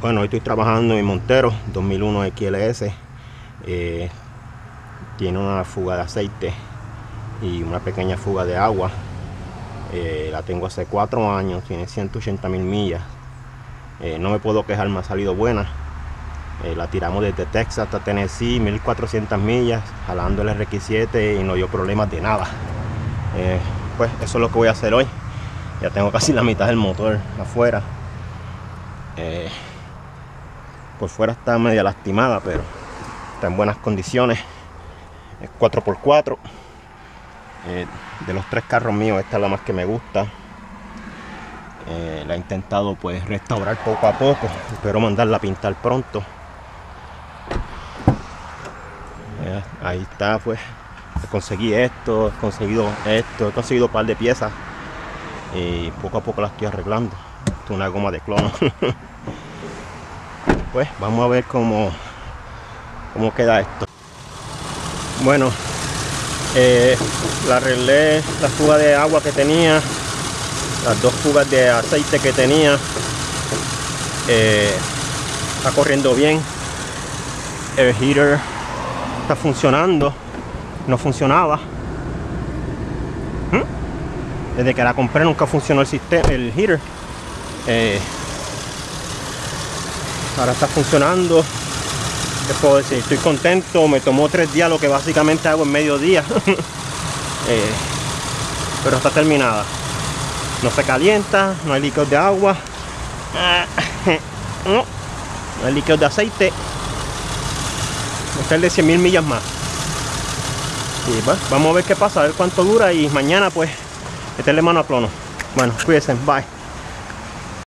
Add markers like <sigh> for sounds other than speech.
Bueno, hoy estoy trabajando en Montero 2001 XLS. Eh, tiene una fuga de aceite y una pequeña fuga de agua. Eh, la tengo hace cuatro años, tiene 180 mil millas. Eh, no me puedo quejar, me ha salido buena. la tiramos desde Texas hasta Tennessee, 1400 millas, jalando el RX7 y no dio problemas de nada. pues eso es lo que voy a hacer hoy. Ya tengo casi la mitad del motor afuera por fuera está media lastimada pero está en buenas condiciones. Es 4x4 eh, de los tres carros míos esta es la más que me gusta. Eh, la he intentado pues restaurar poco a poco. Espero mandarla a pintar pronto. Eh, ahí está pues. Conseguí esto he conseguido esto he conseguido un par de piezas. Y poco a poco las estoy arreglando. Esto es una goma de clono <laughs> pues vamos a ver cómo, cómo queda esto. Bueno, eh, la arreglé la fuga de agua que tenía, las dos fugas de aceite que tenía. Eh, está corriendo bien. El heater está funcionando. No funcionaba. ¿Mm? Desde que la compré nunca funcionó el sistema, el heater. Eh, ahora está funcionando. ¿Qué puedo decir? estoy contento me tomó tres días lo que básicamente hago en medio día <laughs> eh, pero está terminada. No se calienta no hay líquidos de agua. <laughs> No, hay líquidos de aceite. Este es de 100.000 millas más. Y pues, vamos a ver qué pasa a ver cuánto dura y mañana pues meterle mano a clono bueno cuídense bye